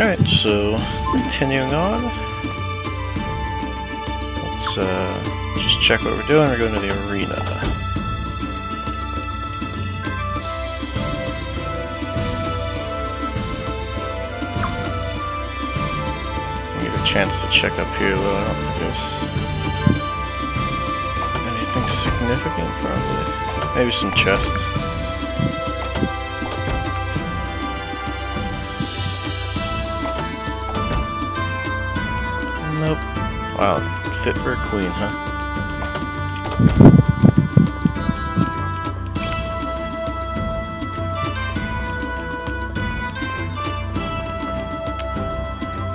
Alright, so continuing on. Let's uh, just check what we're doing. We're going to the arena. Get a chance to check up here though. I don't think there's anything significant probably. Maybe some chests. Wow, fit for a queen, huh?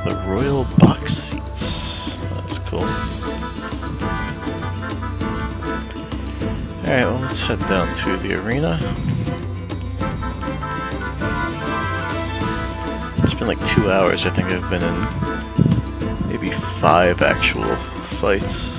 The royal box seats. That's cool. Alright, well, let's head down to the arena. It's been like two hours, I think I've been in five actual fights.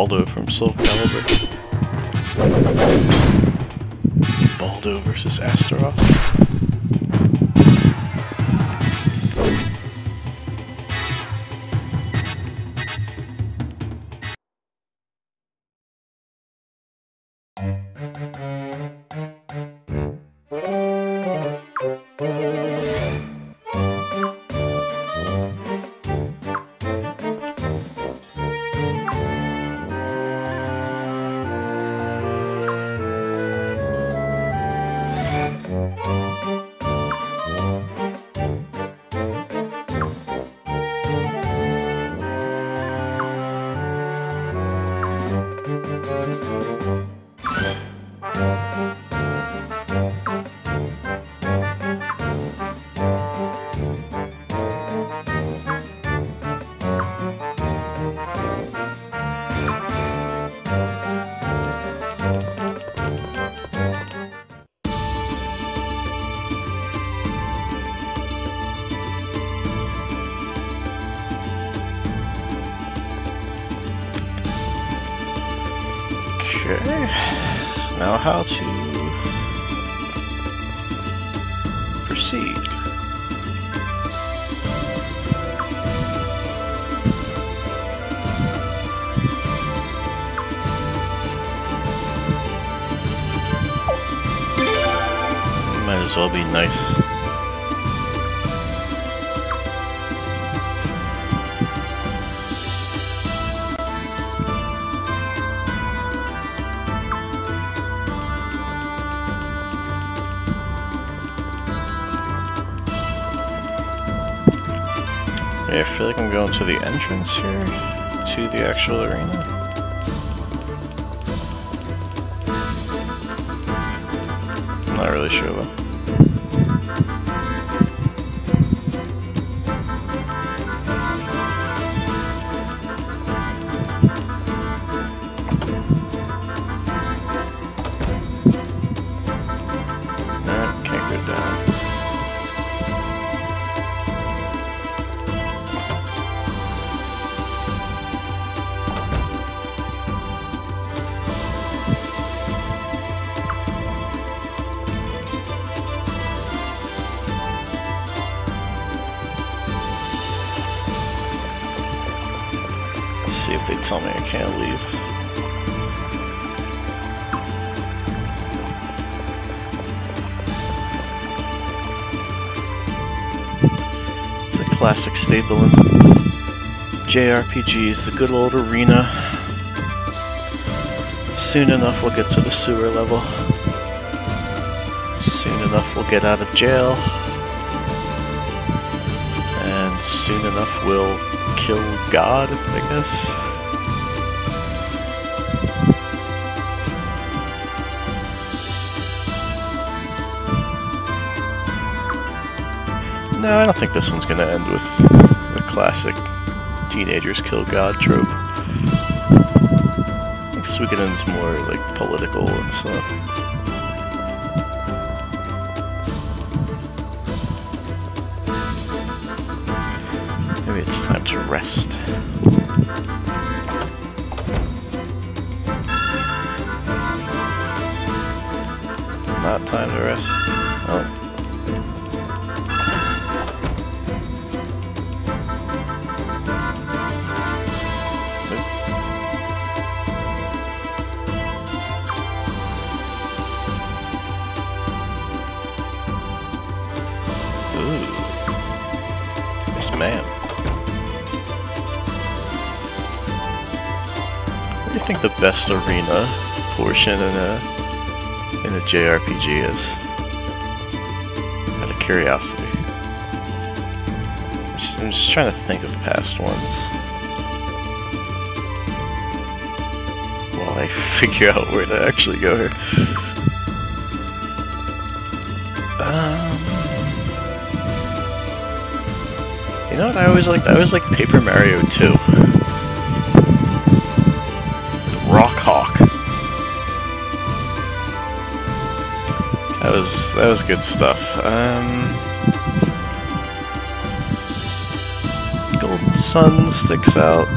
Voldo from Soul Calibur. Voldo versus Astaroth. How to I'm going to the entrance here to the actual arena. I'm not really sure though. See if they tell me I can't leave. It's a classic staple in JRPGs, the good old arena. Soon enough we'll get to the sewer level. Soon enough we'll get out of jail. And soon enough we'll kill God, I guess. No, I don't think this one's gonna end with the classic teenagers kill God trope. I think Suikoden's more like political and stuff. It's time to rest. Not time to rest. Best arena portion in a in a JRPG is? Out of curiosity. I'm just, I'm just trying to think of past ones. While I figure out where to actually go here. Um, You know what I always like? I always like Paper Mario 2. That was good stuff. Um, Golden Sun sticks out.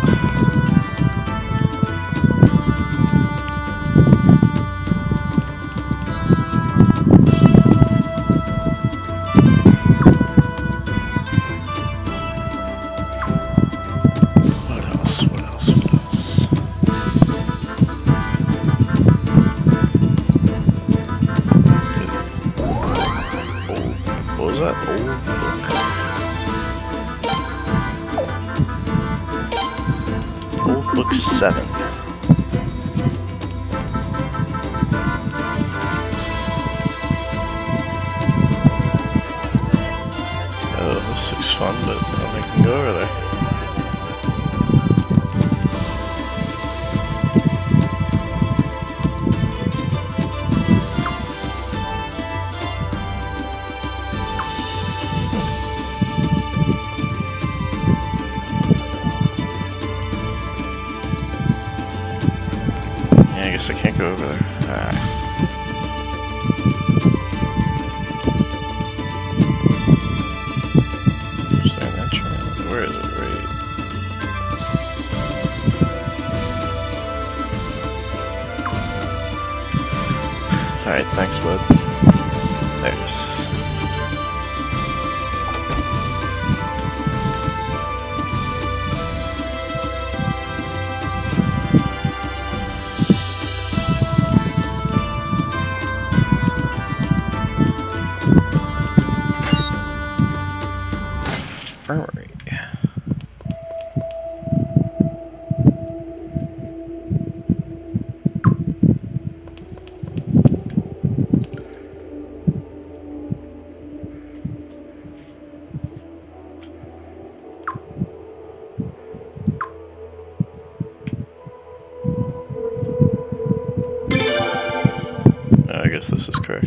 Correct.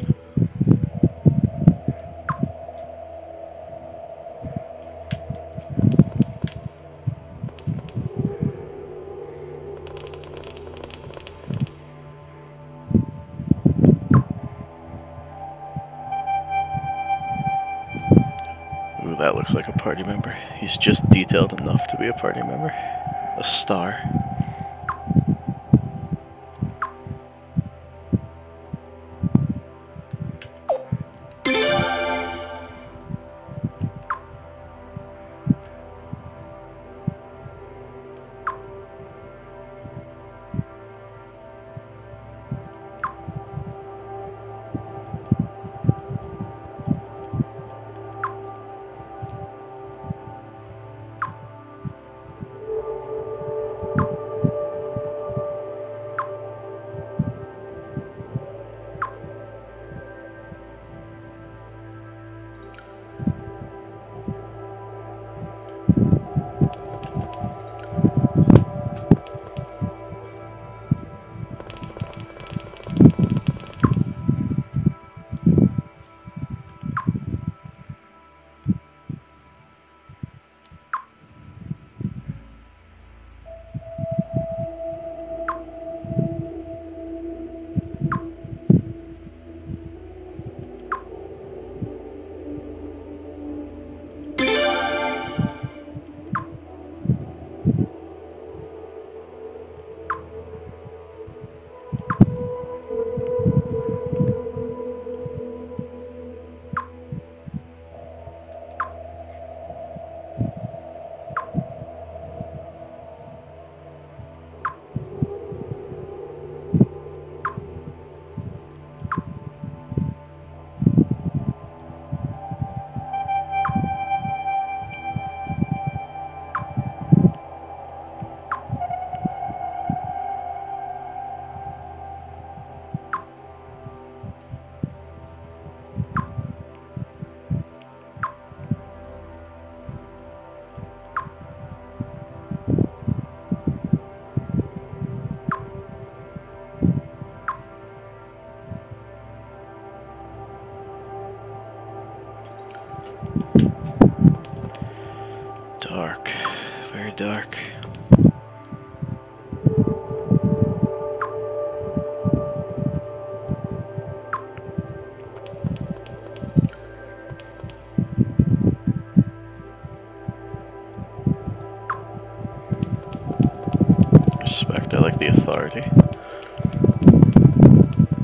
Ooh, that looks like a party member. He's just detailed enough to be a party member. A star. The authority.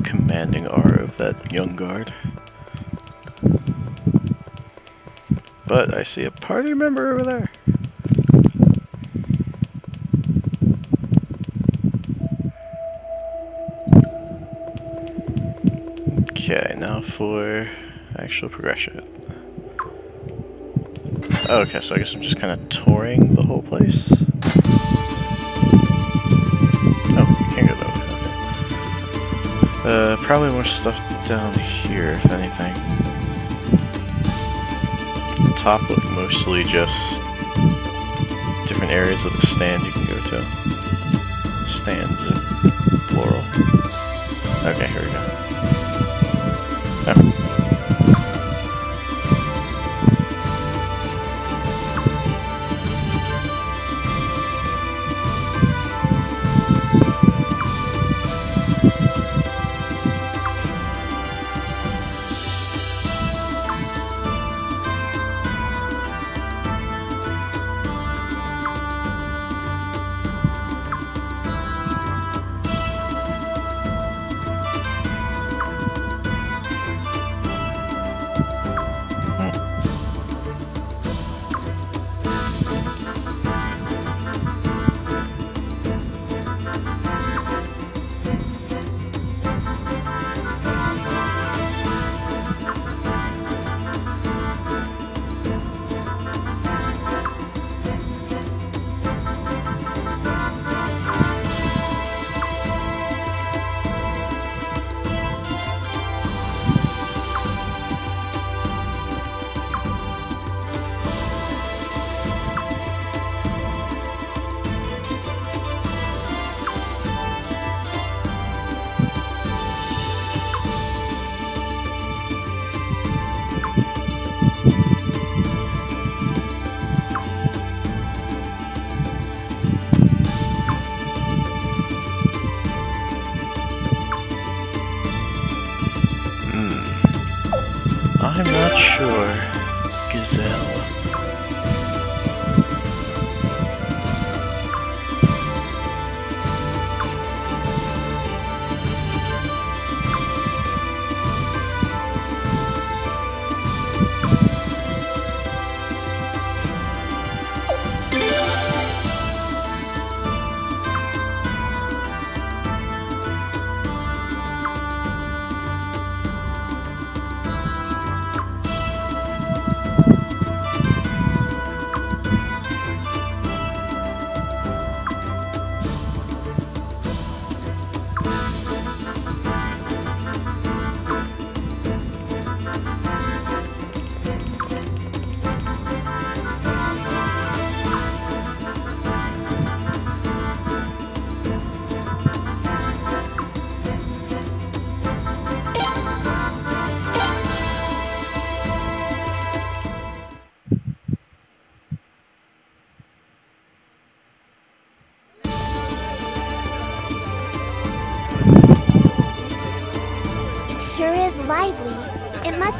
Commanding aura of that young guard. But I see a party member over there. Okay, now for actual progression. Okay, so I guess I'm just kind of touring the whole place. Probably more stuff down here, if anything. Top look mostly just different areas of the stand you can go to. Stands, plural. Okay, here we go.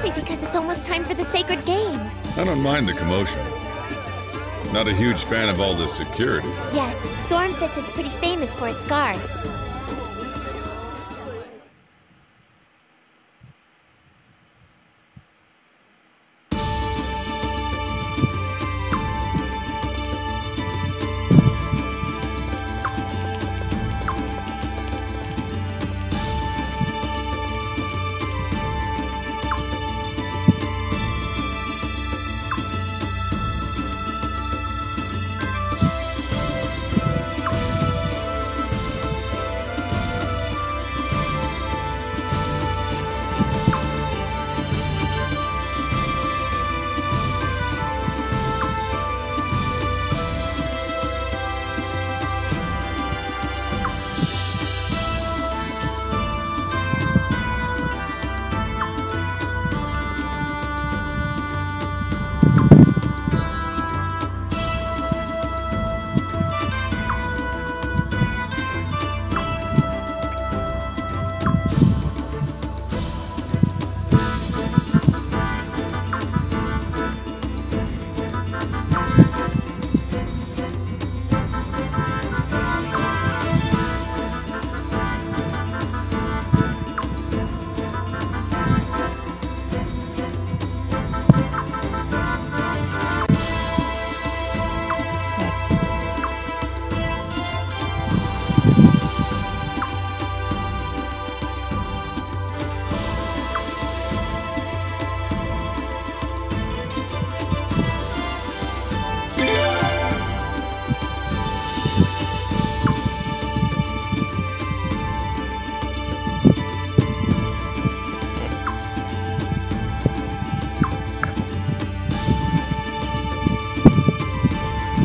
Must be because it's almost time for the Sacred Games. I don't mind the commotion. Not a huge fan of all this security. Yes, Stormfist is pretty famous for its guards.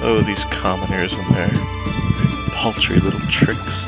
Oh, these commoners and their paltry little tricks.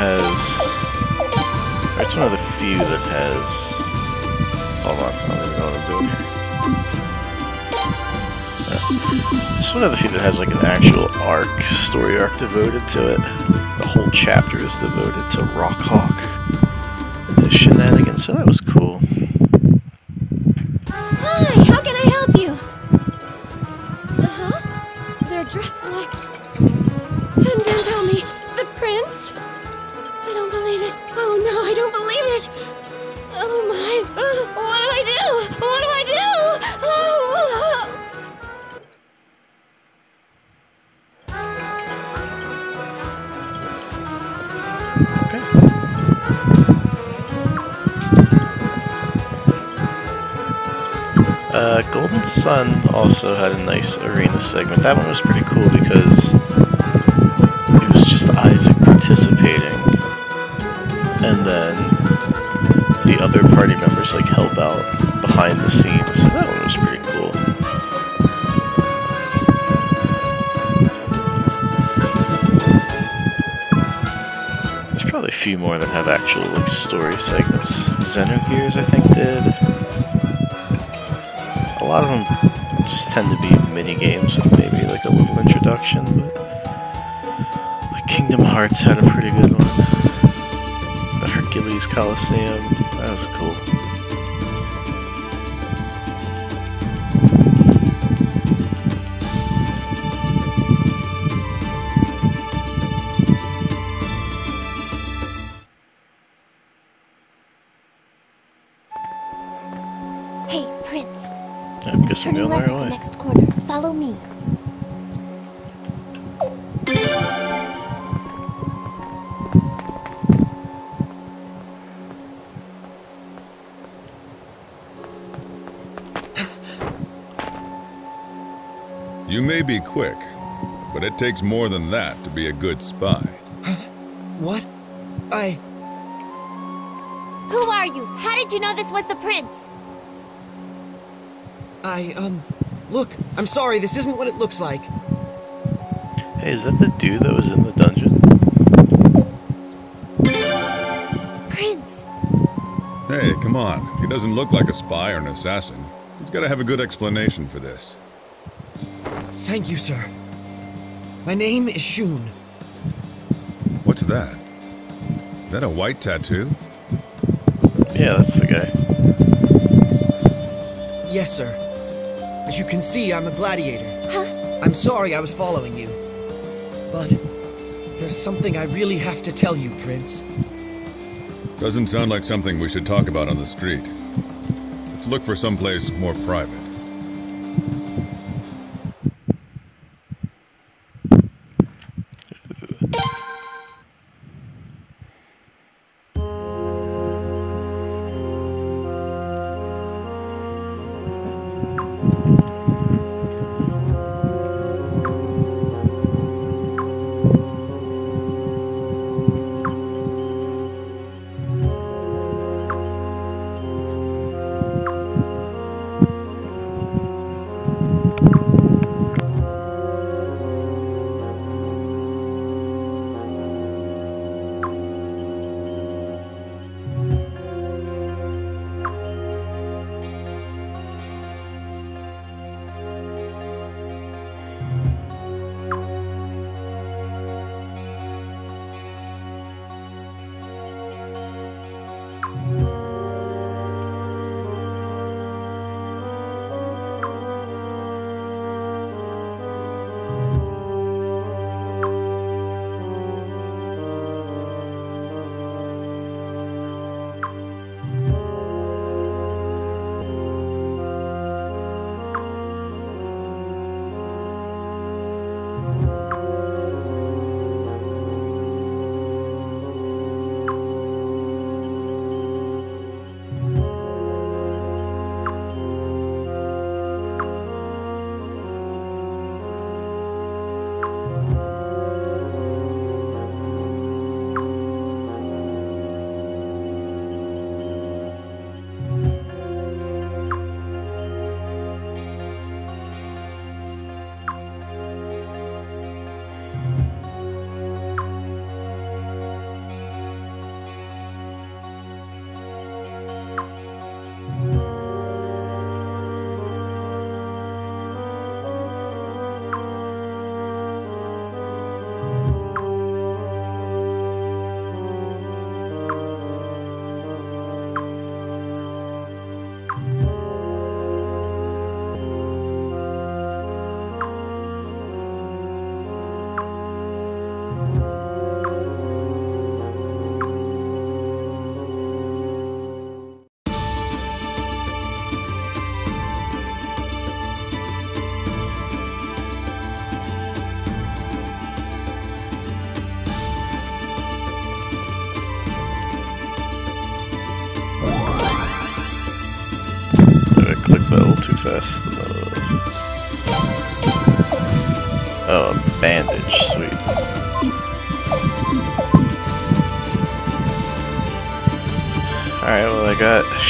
Has... It's one of the few that has... Hold on, I don't even know what I'm doing here. It's one of the few that has like an actual arc, story arc devoted to it. The whole chapter is devoted to Rawk Hawk his shenanigans, so that was cool. Sun also had a nice arena segment. That one was pretty cool because it was just Isaac participating, and then the other party members like help out behind the scenes. That one was pretty cool. There's probably a few more that have actual like story segments. Xenogears, I think, did. A lot of um, them just tend to be mini games with maybe like a little introduction, but like Kingdom Hearts had a pretty good one. The Hercules Coliseum, that was cool. May be quick, but it takes more than that to be a good spy. What? I. Who are you? How did you know this was the prince? I, um. Look, I'm sorry, this isn't what it looks like. Hey, is that the dude that was in the dungeon? Prince. Hey, come on. He doesn't look like a spy or an assassin. He's got to have a good explanation for this. Thank you, sir. My name is Shun. What's that? Is that a white tattoo? Yeah, that's the guy. Yes, sir. As you can see, I'm a gladiator. Huh? I'm sorry I was following you. But there's something I really have to tell you, Prince. Doesn't sound like something we should talk about on the street. Let's look for someplace more private.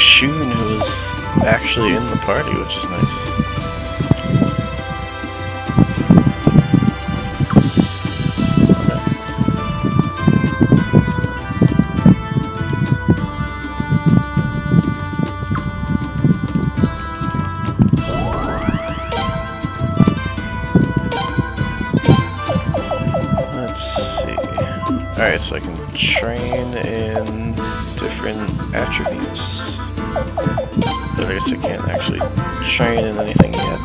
Shun who was actually in the party, which is nice. Let's see. Alright, so I can train in different attributes. I guess I can't actually train in anything yet.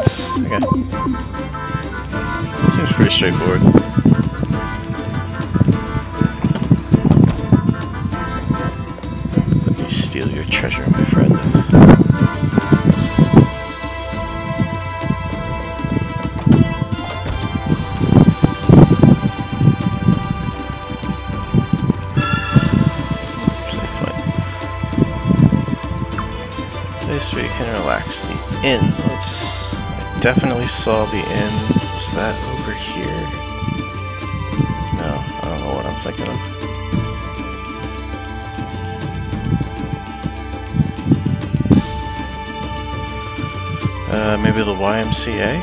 Okay. Seems pretty straightforward. Inn. Let's. I definitely saw the inn. Was that over here? No, I don't know what I'm thinking of. Uh, maybe the YMCA?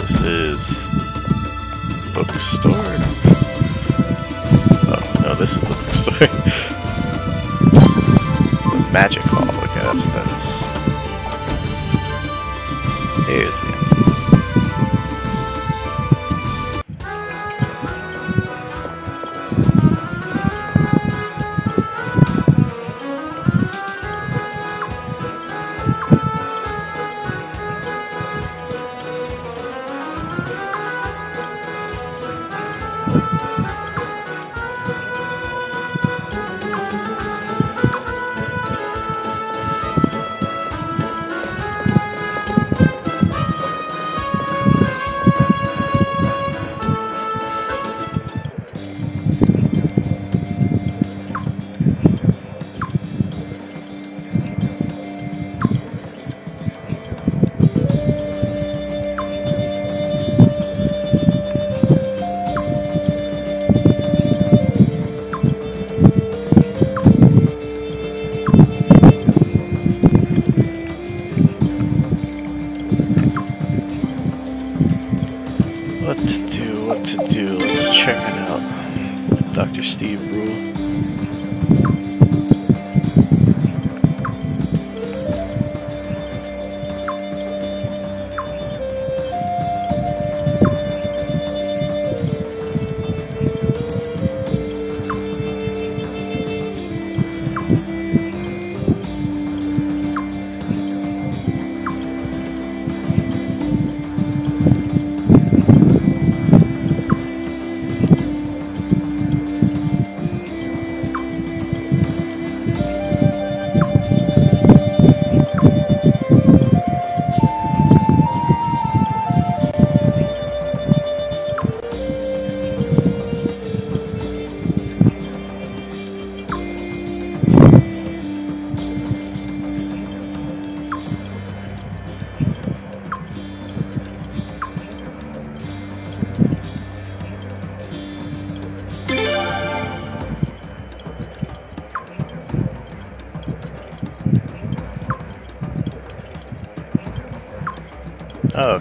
This is bookstore. Oh, no, this is the bookstore. magic hall. That's what that is. Here's the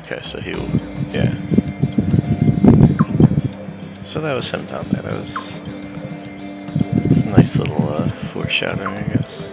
okay, so he'll, yeah. So that was him down there. That was a nice little uh, foreshadowing, I guess.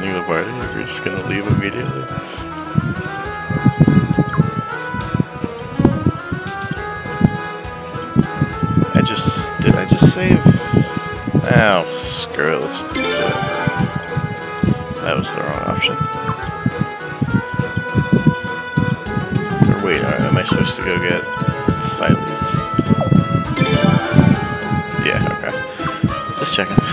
Joining the party if you're just gonna leave immediately? I just did I just save? Oh, screw it, let's do it. That was the wrong option. Or wait, alright. I supposed to go get Silenes? Yeah, okay. Just checking.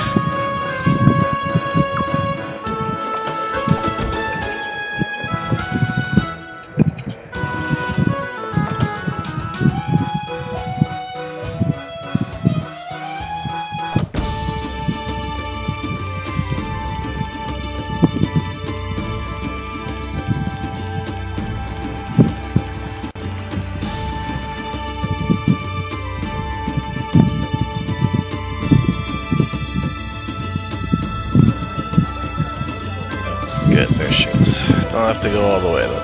To go all the way, that's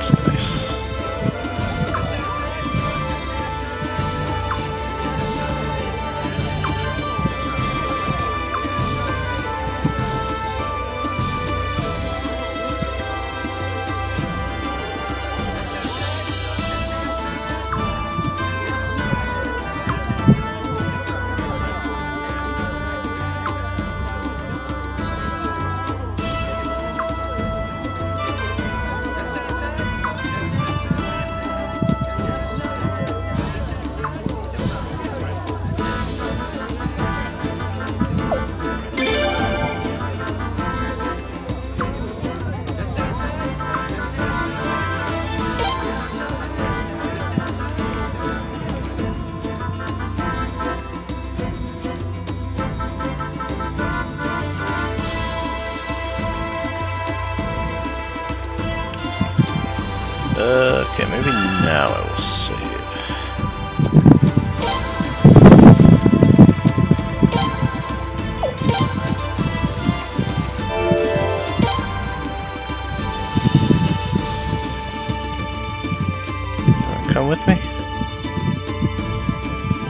Come with me?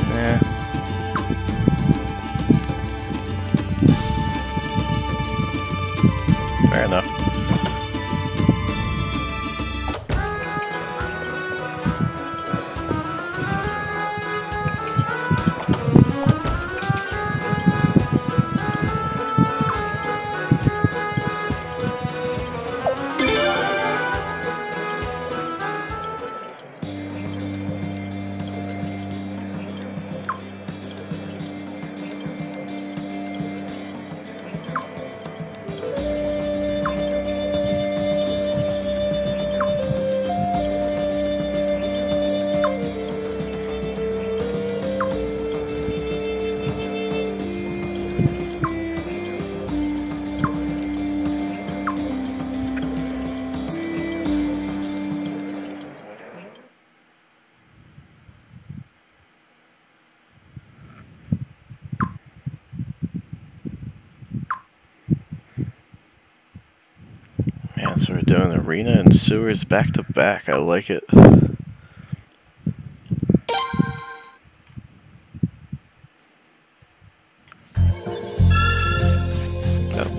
Yeah. Fair enough. Arena and sewers back to back. I like it. Oh,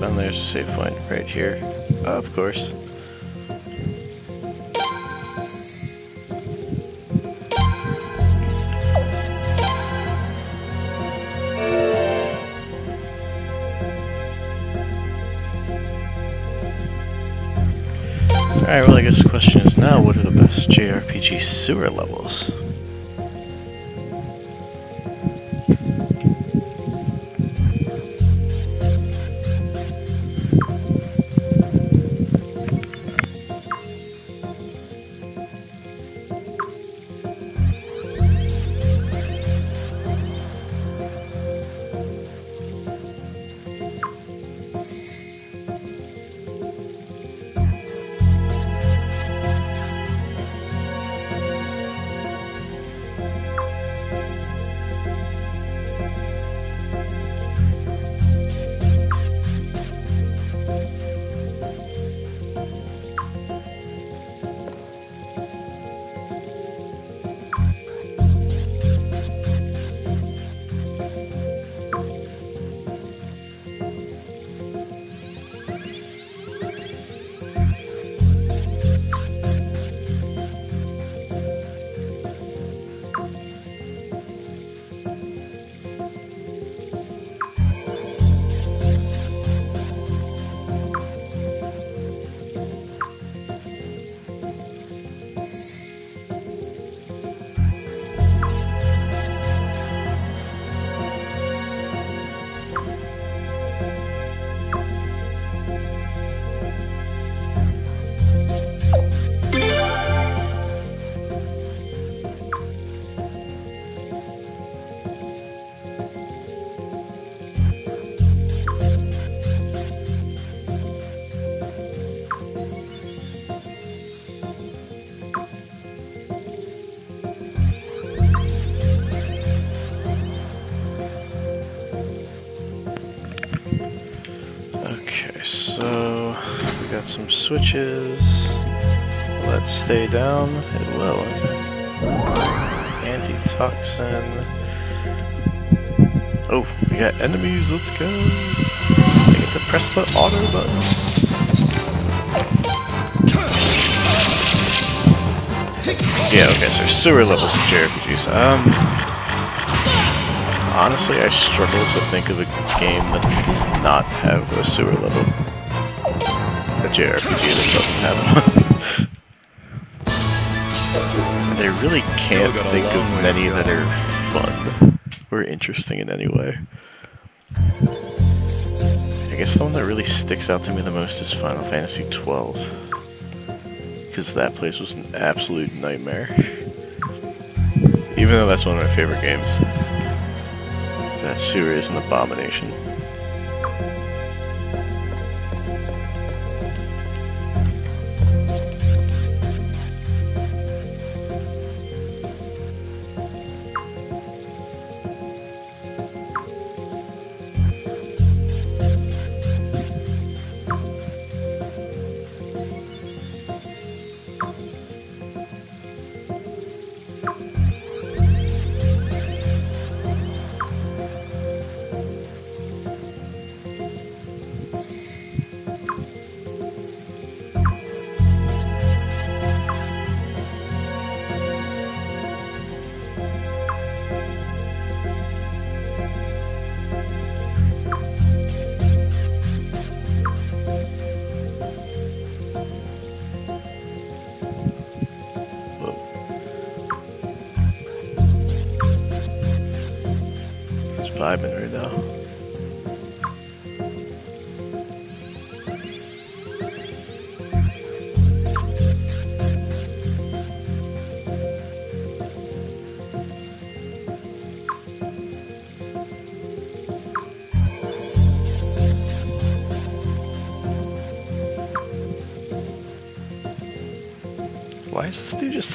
and there's a save point right here, of course. JRPG sewer levels? Switches. Let's stay down? It will. Antitoxin. Oh, we got enemies. Let's go. I get to press the auto button. Yeah, okay, so sewer levels of JRPGs. Um, honestly, I struggle to think of a game that does not have a sewer level. JRPG that doesn't have one. I really can't think of many that are fun or interesting in any way. I guess the one that really sticks out to me the most is Final Fantasy XII. Because that place was an absolute nightmare. Even though that's one of my favorite games. That sewer is an abomination.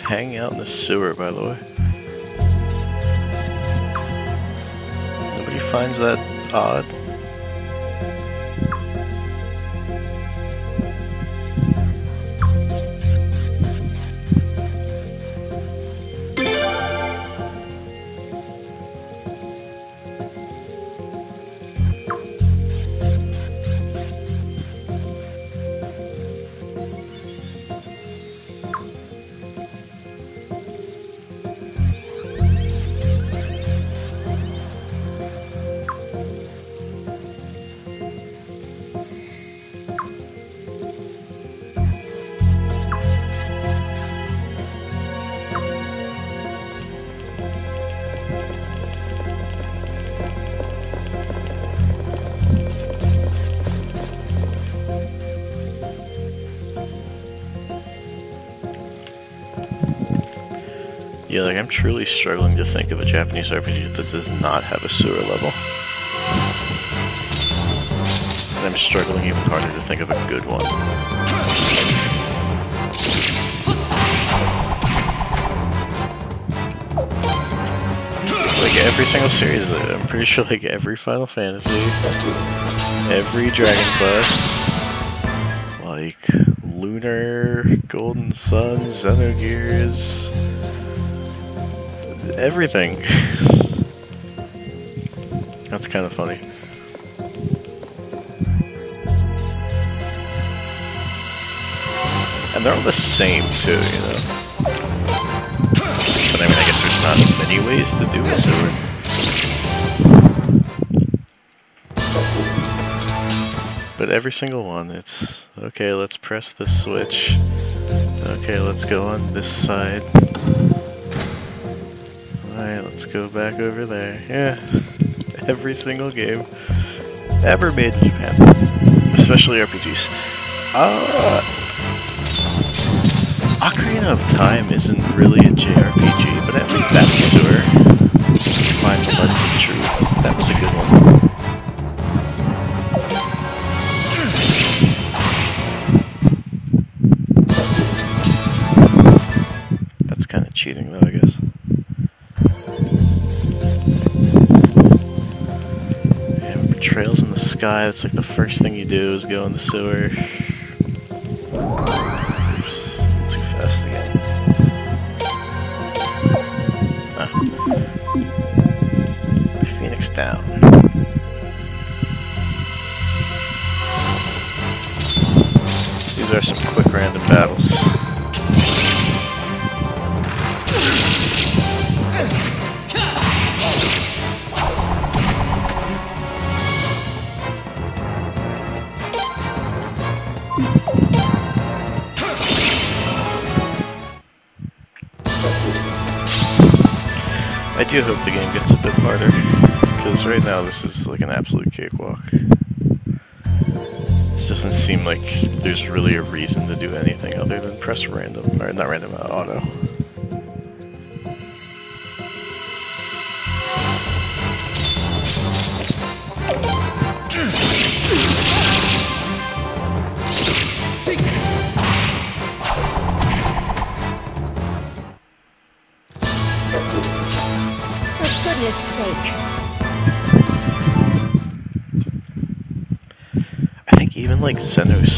Hanging out in the sewer, by the way? Nobody finds that odd. Like I'm truly struggling to think of a Japanese RPG that does not have a sewer level. And I'm struggling even harder to think of a good one. Like every single series, uh, I'm pretty sure like every Final Fantasy, every Dragon Quest, like Lunar, Golden Sun, Xenogears, everything. That's kind of funny. And they're all the same too, you know. But I mean, I guess there's not many ways to do a sewer. But every single one, it's okay. Let's press this switch. Okay, let's go on this side. Let's go back over there. Yeah. Every single game ever made in Japan. Especially RPGs. Uh, Ocarina of Time isn't really a JRPG, but at least that sewer. Find the Lens of Truth. That was a good one. That's kind of cheating, though, I guess. trails in the sky. That's like the first thing you do is go in the sewer. Oops, too fast again. Ah. Phoenix down. These are some quick random battles. Do hope the game gets a bit harder, because right now this is like an absolute cakewalk. This doesn't seem like there's really a reason to do anything other than press random, or not random, uh, auto.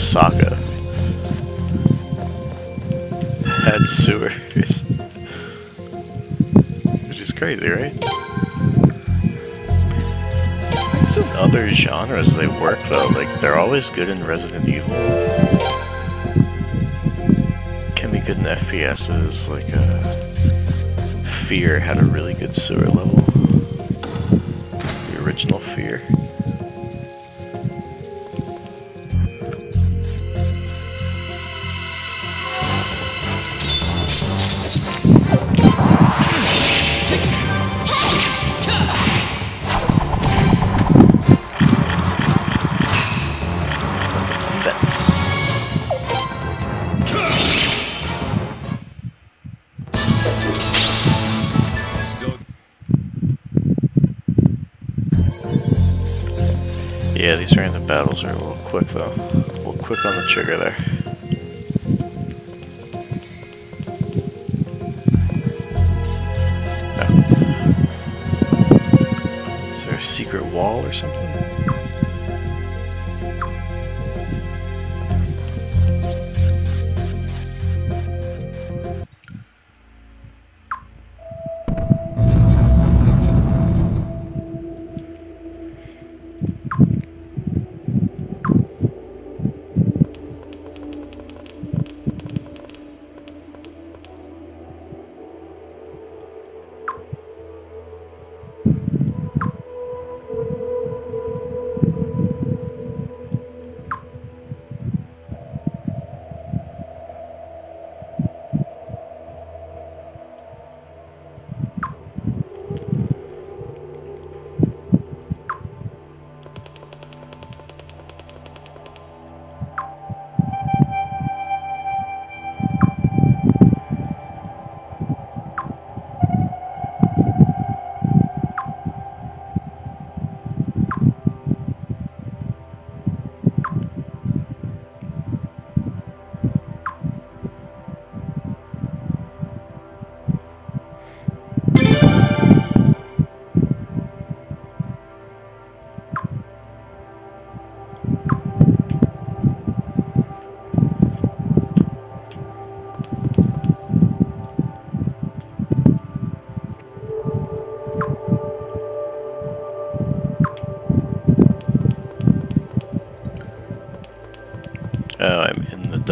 Saga had sewers. Which is crazy, right? I guess in other genres they work though, like they're always good in Resident Evil. Can be good in FPSs, like uh Fear had a really good sewer level. The original Fear. These random battles are a little quick though. A little quick on the trigger there.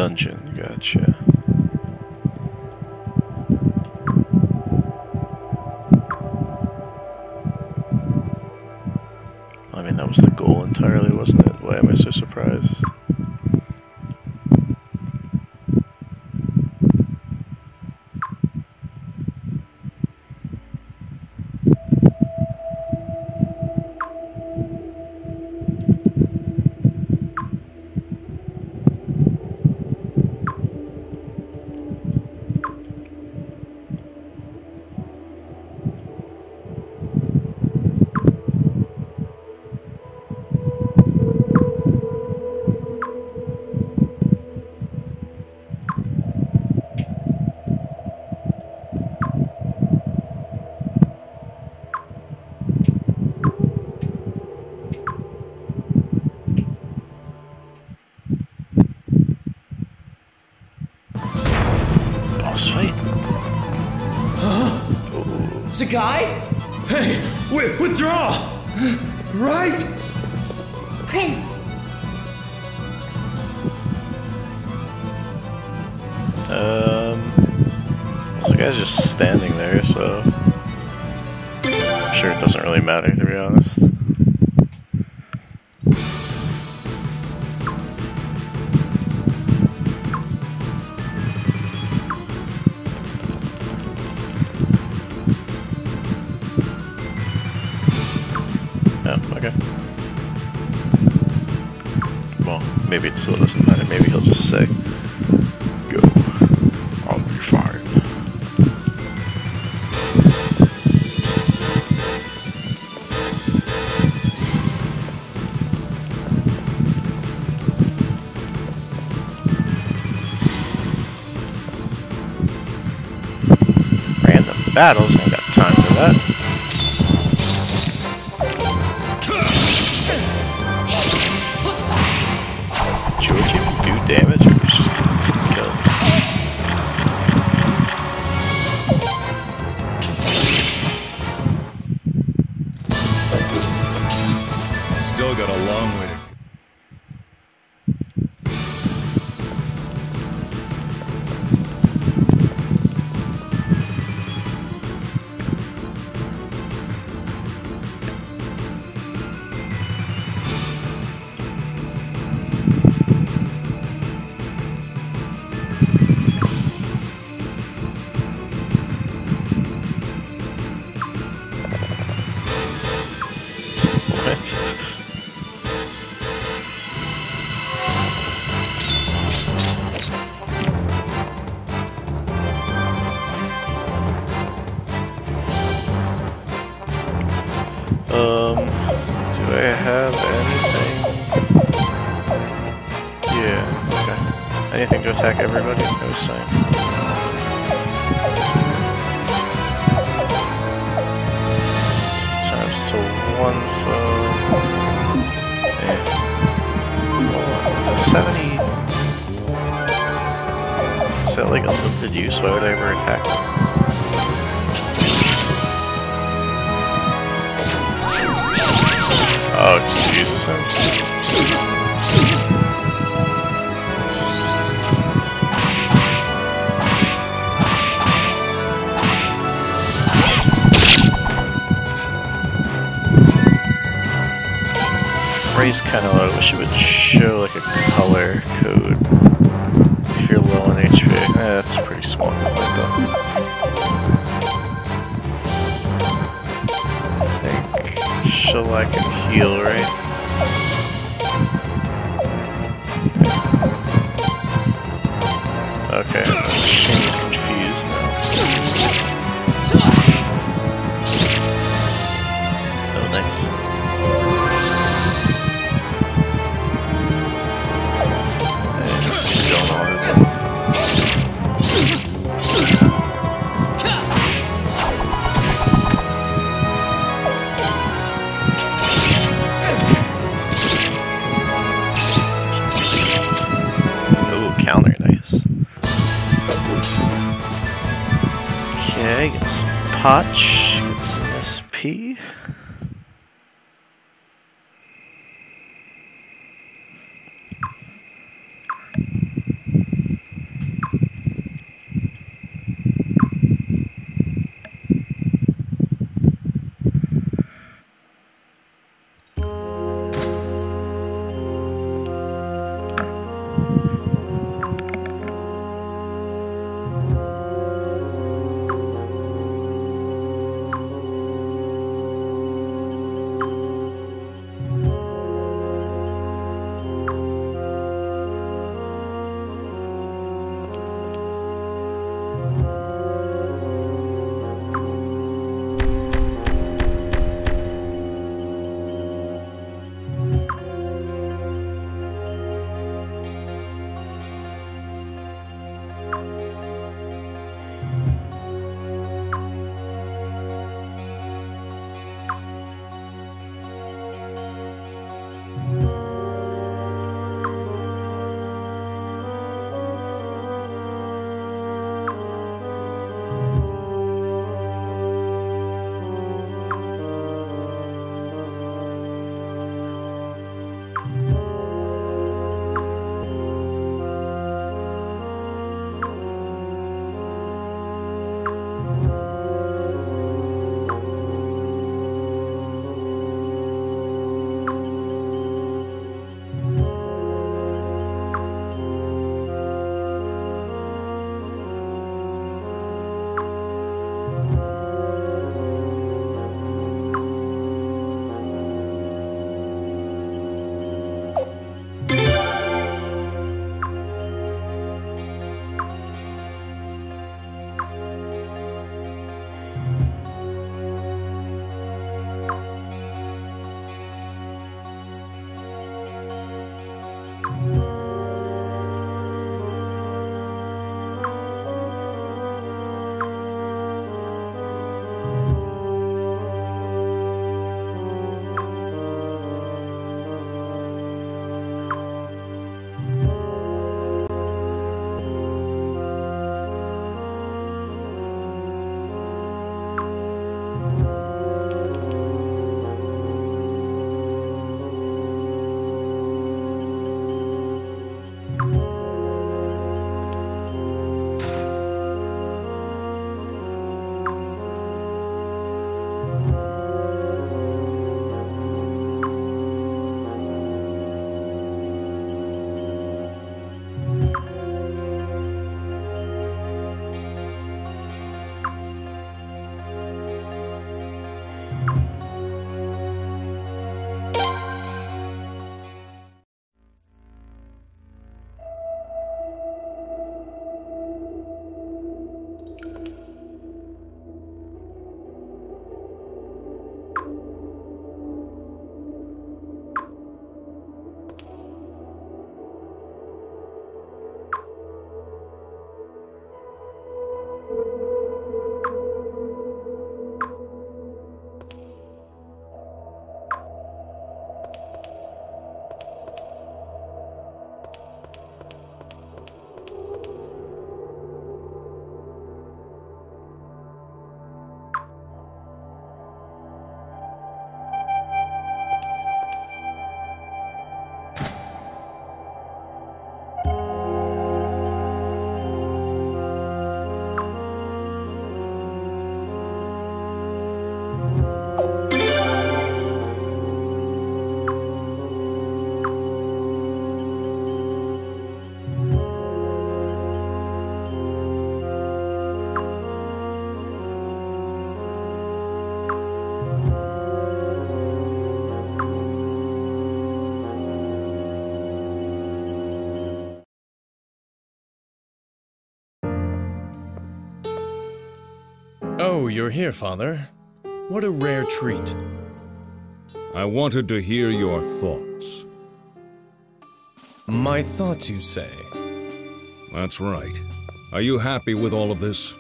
Dungeon. Gotcha. I mean, that was the goal entirely, wasn't it? Why am I so surprised? Zagai? Hey, wi- withdraw! Battles, some Oh, you're here, Father. What a rare treat. I wanted to hear your thoughts. My thoughts, you say? That's right. Are you happy with all of this?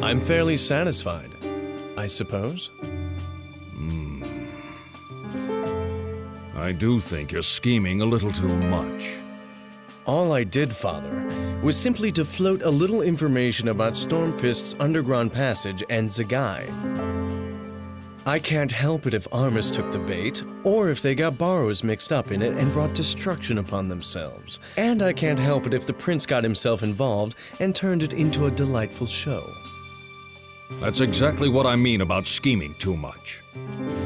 I'm fairly satisfied, I suppose. Hmm. I do think you're scheming a little too much. All I did, Father, was simply to float a little information about Stormfist's underground passage and Zagai. I can't help it if Armes took the bait, or if they got Barows mixed up in it and brought destruction upon themselves. And I can't help it if the prince got himself involved and turned it into a delightful show. That's exactly what I mean about scheming too much.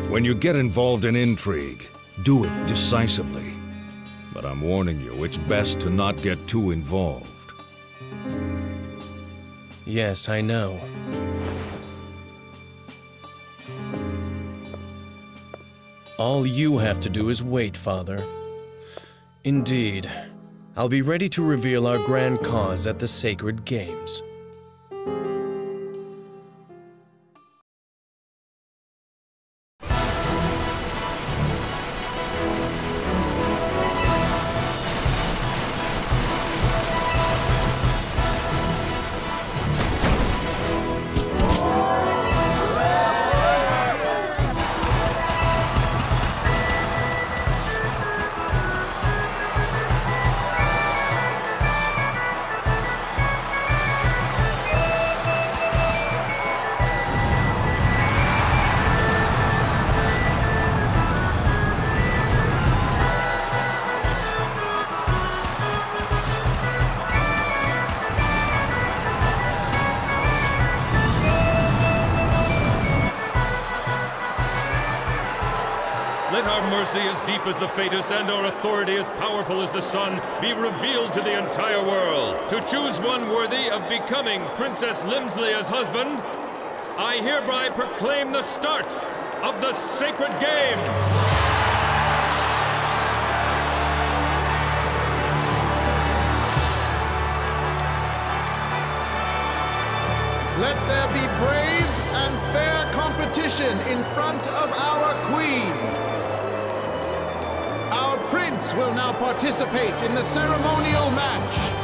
When you get involved in intrigue, do it decisively. But I'm warning you, it's best to not get too involved. Yes, I know. All you have to do is wait, Father. Indeed. I'll be ready to reveal our grand cause at the Sacred Games. As deep as the Feitas and our authority as powerful as the sun be revealed to the entire world. To choose one worthy of becoming Princess Lymsleia's husband, I hereby proclaim the start of the sacred game. Let there be brave and fair competition in front of our queen. Prince will now participate in the ceremonial match.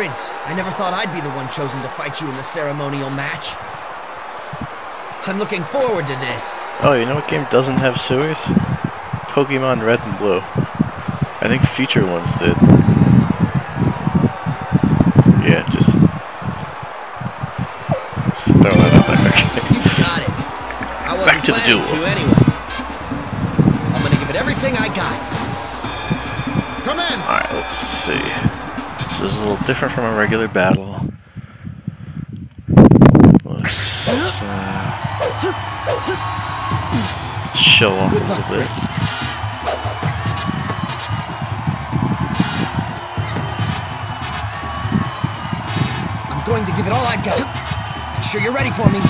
Prince, I never thought I'd be the one chosen to fight you in the ceremonial match. I'm looking forward to this. Oh, you know what game doesn't have sewers? Pokemon Red and Blue. I think future ones did. Yeah, just, just throw that out there. You got it. I wasn't Back to the duel. to little different from a regular battle. Let's uh, show off a little bit. I'm going to give it all I got. Make sure you're ready for me.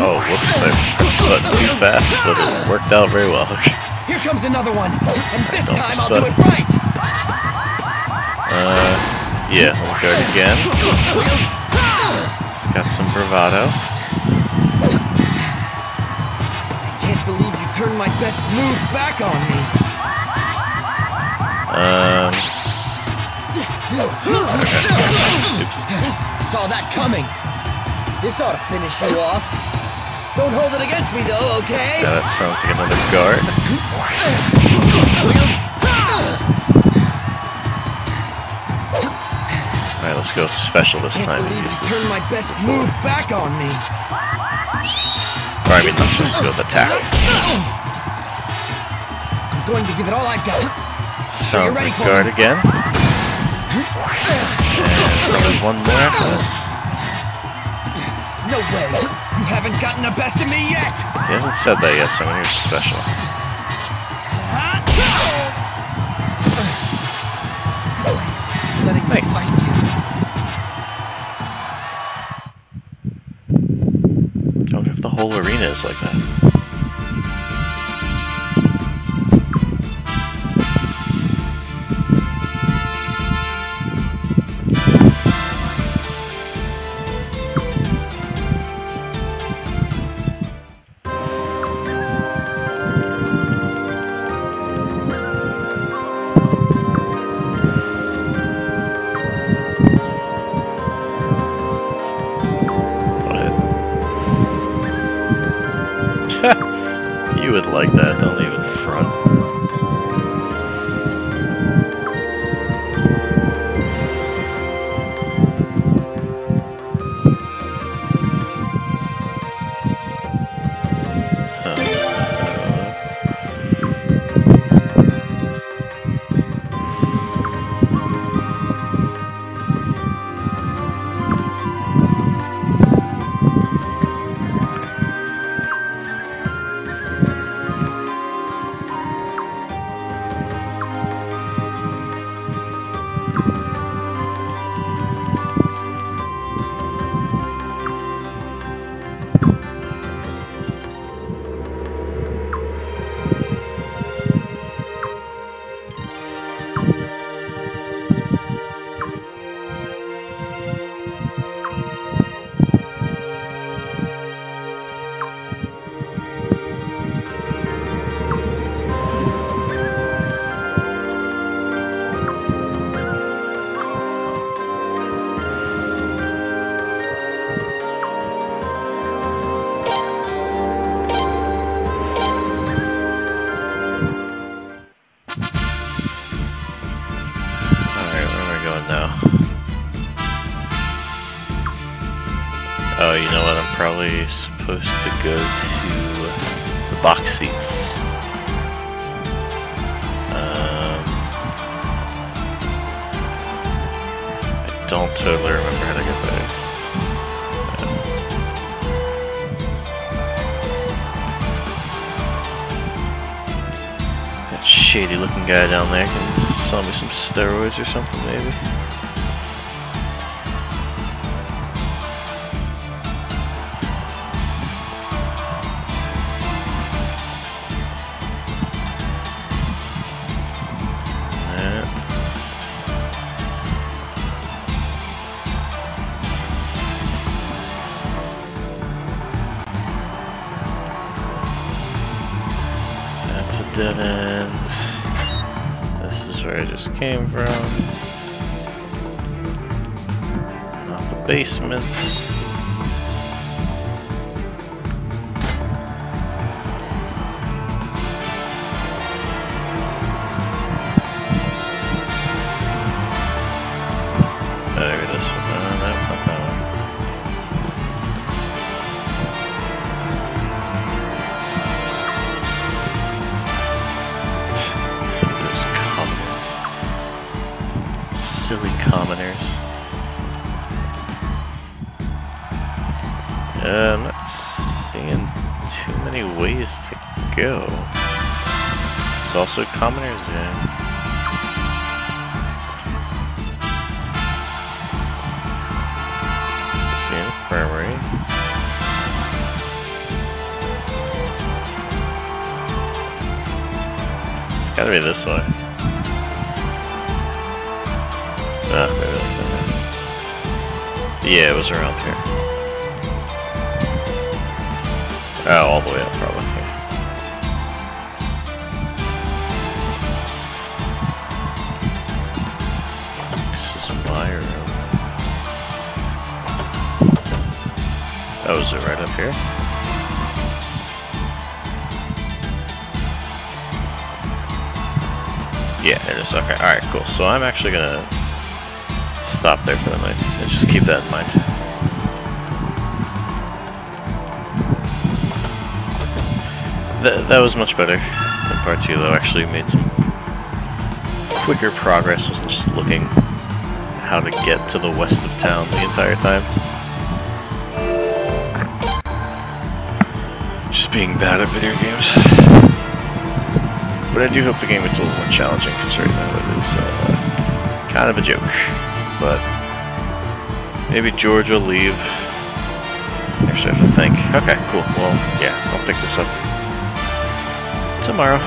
Oh, whoops, I the button too fast, but it worked out very well. Here comes another one. And this time I'll do it right. Yeah, let me guard again. It's got some bravado. I can't believe you turned my best move back on me. Um, oops. I saw that coming. This ought to finish you off. Don't hold it against me though, okay? Yeah, that sounds like another guard. go special this Can't time and believe use you turned my best move back on me. Or I mean, let's just go with attack. I'm going to give it all I got. Sounds ready like guard me? again. And probably one more after this. No way. You haven't gotten the best of me yet. He hasn't said that yet, so I'm gonna use special. Letting me Nice. fight you. Whole arena is like that. Supposed to go to the box seats. Um, I don't totally remember how to get there. That shady looking guy down there can sell me some steroids or something, maybe. Also Commoner's Inn. It's the gotta be this way. Ah, maybe that. Yeah, it was around here. Oh, all the way up, probably. Yeah, it is. Okay, alright, cool. So I'm actually gonna stop there for the night and just keep that in mind. That, that was much better than part two, though. Actually made some quicker progress. Wasn't just looking how to get to the west of town the entire time. Being bad at video games. But I do hope the game gets a little more challenging, considering that it is uh, kind of a joke. But maybe George will leave. Actually, I have to think. Okay, cool. Well, yeah, I'll pick this up tomorrow.